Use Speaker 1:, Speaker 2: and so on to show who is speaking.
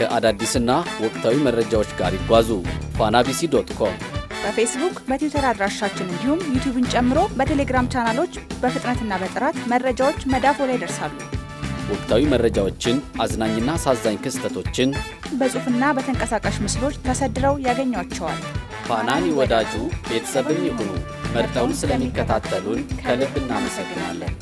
Speaker 1: ከአዳዲስና ወቅታዊ መረጃዎች ጋር ይጓዙ። ፋና ቢሲ dot com
Speaker 2: በፌስቡክ በትዊተር አድራሻችን እንዲሁም ዩቲዩብን ጨምሮ በቴሌግራም ቻናሎች በፍጥነትና በጥራት መረጃዎች መዳፎ ላይ ይደርሳሉ።
Speaker 1: ወቅታዊ መረጃዎችን፣ አዝናኝና አሳዛኝ ክስተቶችን
Speaker 2: በጽሑፍና በተንቀሳቃሽ ምስሎች ተሰድረው ያገኟቸዋል።
Speaker 1: ፋናን ይወዳጁ፣ ቤተሰብም ይሁኑ። መርጠውን ስለሚከታተሉን ከልብ እናመሰግናለን።